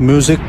music